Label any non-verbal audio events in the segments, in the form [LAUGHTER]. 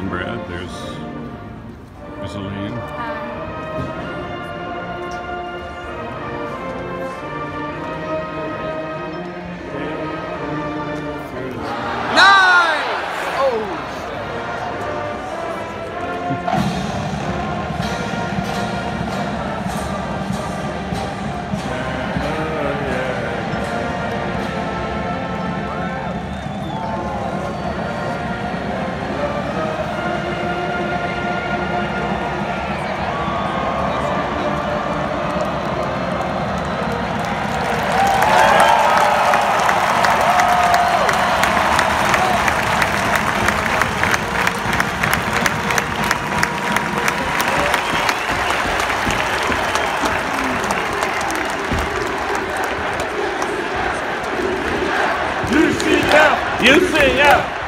There's there's a lane. Nice! Oh. [LAUGHS] UCF.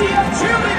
Ladies and gentlemen,